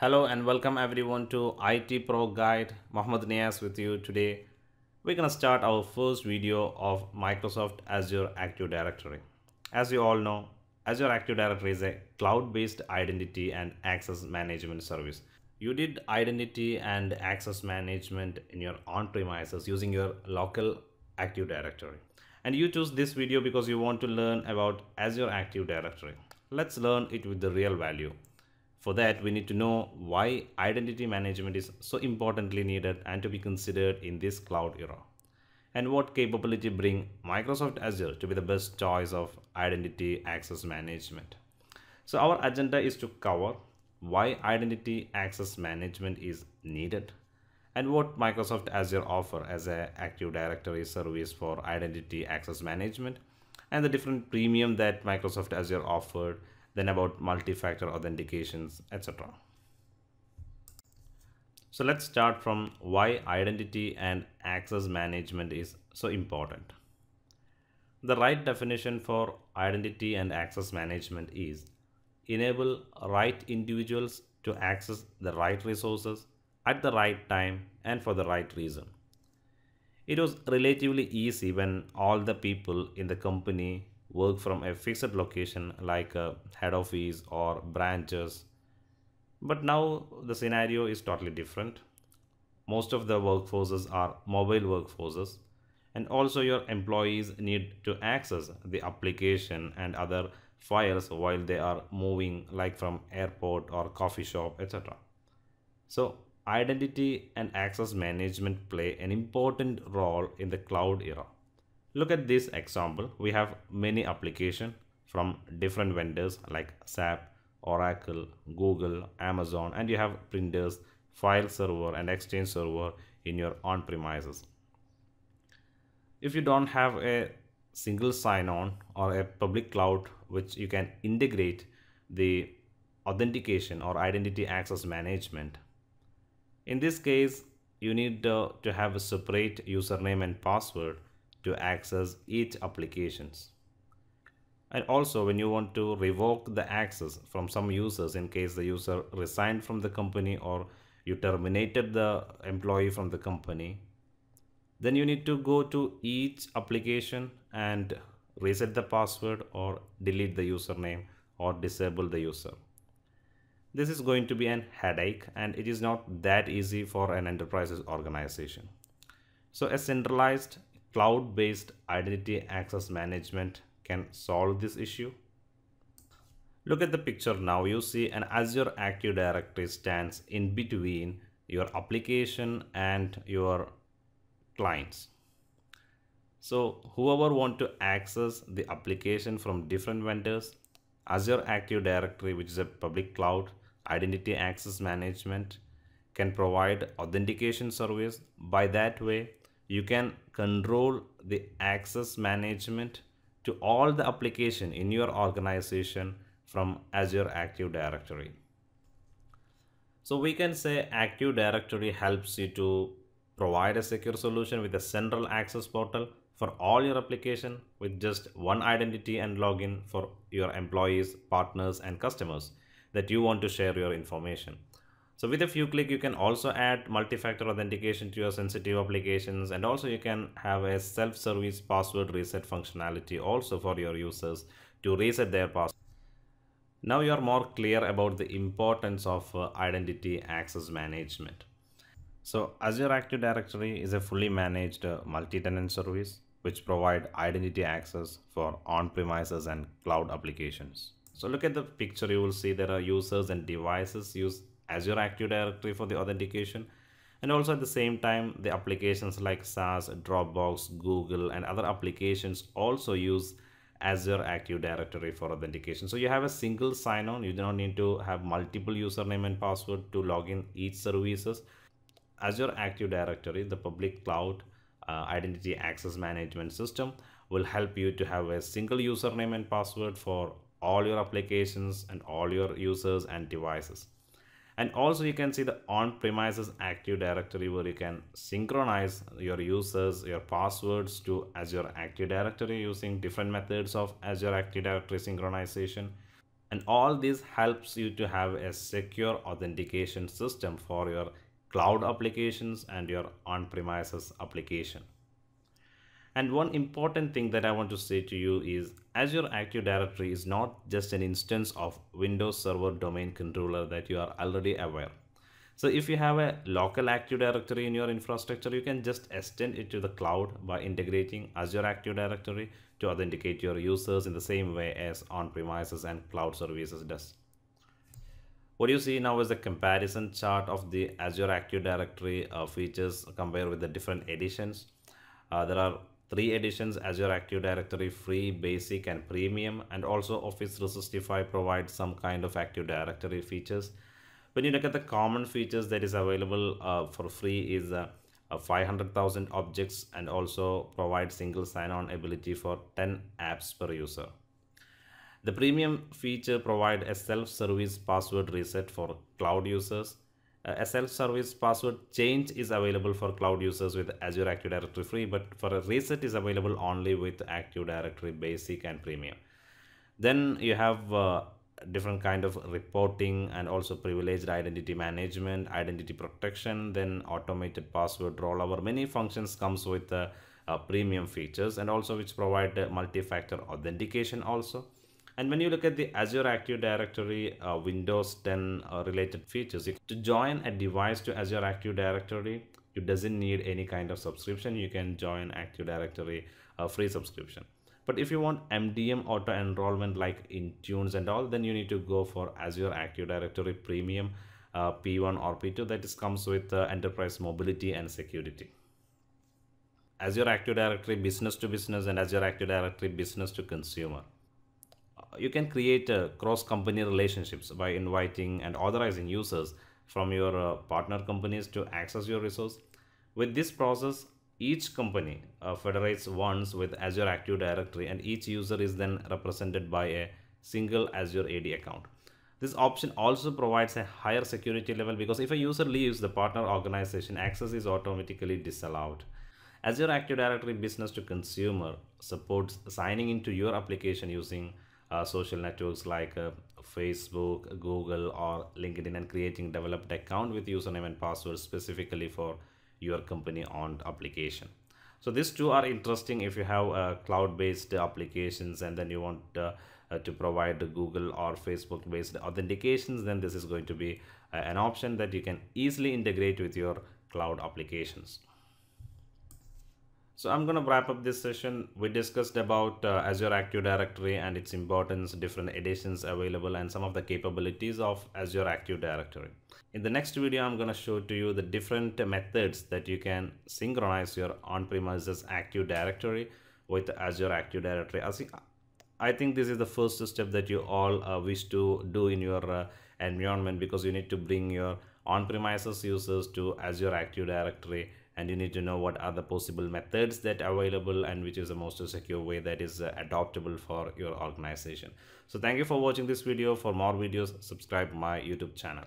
Hello and welcome everyone to IT Pro Guide. Mohammed Nias with you today. We're gonna start our first video of Microsoft Azure Active Directory. As you all know, Azure Active Directory is a cloud-based identity and access management service. You did identity and access management in your on-premises using your local Active Directory. And you choose this video because you want to learn about Azure Active Directory. Let's learn it with the real value. For that, we need to know why identity management is so importantly needed and to be considered in this cloud era. And what capability bring Microsoft Azure to be the best choice of identity access management. So our agenda is to cover why identity access management is needed and what Microsoft Azure offer as a Active Directory service for identity access management and the different premium that Microsoft Azure offered then about multi-factor authentications, etc. So let's start from why identity and access management is so important. The right definition for identity and access management is enable right individuals to access the right resources at the right time and for the right reason. It was relatively easy when all the people in the company work from a fixed location like a head office or branches. But now the scenario is totally different. Most of the workforces are mobile workforces and also your employees need to access the application and other files while they are moving like from airport or coffee shop etc. So identity and access management play an important role in the cloud era Look at this example. We have many applications from different vendors like SAP, Oracle, Google, Amazon, and you have printers, file server, and exchange server in your on-premises. If you don't have a single sign-on or a public cloud which you can integrate the authentication or identity access management, in this case, you need uh, to have a separate username and password to access each applications. And also when you want to revoke the access from some users in case the user resigned from the company or you terminated the employee from the company, then you need to go to each application and reset the password or delete the username or disable the user. This is going to be an headache and it is not that easy for an enterprise organization. So a centralized cloud-based identity access management can solve this issue? Look at the picture now. You see an Azure Active Directory stands in between your application and your clients. So whoever want to access the application from different vendors, Azure Active Directory, which is a public cloud identity access management, can provide authentication service. By that way, you can control the access management to all the application in your organization from Azure Active Directory. So we can say Active Directory helps you to provide a secure solution with a central access portal for all your application with just one identity and login for your employees, partners and customers that you want to share your information. So with a few click, you can also add multi-factor authentication to your sensitive applications and also you can have a self-service password reset functionality also for your users to reset their password. Now you are more clear about the importance of uh, identity access management. So Azure Active Directory is a fully managed uh, multi-tenant service which provide identity access for on-premises and cloud applications. So look at the picture, you will see there are users and devices use Azure Active Directory for the authentication and also at the same time the applications like SaaS, Dropbox, Google and other applications also use Azure Active Directory for authentication. So you have a single sign-on. You do not need to have multiple username and password to log in each services. Azure Active Directory, the public cloud uh, identity access management system will help you to have a single username and password for all your applications and all your users and devices and also you can see the on-premises active directory where you can synchronize your users your passwords to azure active directory using different methods of azure active directory synchronization. And all this helps you to have a secure authentication system for your cloud applications and your on-premises application and one important thing that I want to say to you is Azure Active Directory is not just an instance of Windows Server Domain Controller that you are already aware. So if you have a local Active Directory in your infrastructure, you can just extend it to the cloud by integrating Azure Active Directory to authenticate your users in the same way as on-premises and cloud services does. What you see now is a comparison chart of the Azure Active Directory uh, features compared with the different editions. Uh, there are three editions Azure Active Directory free, basic and premium and also Office 365 provides some kind of Active Directory features. When you look at the common features that is available uh, for free is uh, 500,000 objects and also provide single sign-on ability for 10 apps per user. The premium feature provide a self-service password reset for cloud users a self-service password change is available for cloud users with Azure Active Directory free, but for a reset is available only with Active Directory Basic and Premium. Then you have uh, different kind of reporting and also privileged identity management, identity protection, then automated password rollover. Many functions comes with uh, uh, premium features and also which provide multi-factor authentication also and when you look at the Azure Active Directory uh, Windows 10 uh, related features, to join a device to Azure Active Directory, you doesn't need any kind of subscription. You can join Active Directory uh, free subscription. But if you want MDM auto enrollment like Intunes and all, then you need to go for Azure Active Directory Premium uh, P1 or P2 that is comes with uh, enterprise mobility and security. Azure Active Directory business to business and Azure Active Directory business to consumer you can create uh, cross-company relationships by inviting and authorizing users from your uh, partner companies to access your resource. With this process, each company uh, federates once with Azure Active Directory and each user is then represented by a single Azure AD account. This option also provides a higher security level because if a user leaves the partner organization, access is automatically disallowed. Azure Active Directory Business to Consumer supports signing into your application using uh, social networks like uh, Facebook, Google, or LinkedIn and creating developed account with username and password specifically for your company owned application. So these two are interesting if you have uh, cloud-based applications and then you want uh, uh, to provide Google or Facebook based authentications, then this is going to be uh, an option that you can easily integrate with your cloud applications. So I'm going to wrap up this session. We discussed about uh, Azure Active Directory and its importance, different editions available and some of the capabilities of Azure Active Directory. In the next video, I'm going to show to you the different methods that you can synchronize your on-premises Active Directory with Azure Active Directory. I think this is the first step that you all uh, wish to do in your uh, environment because you need to bring your on-premises users to Azure Active Directory and you need to know what are the possible methods that are available and which is the most secure way that is uh, adoptable for your organization. So thank you for watching this video. For more videos subscribe my youtube channel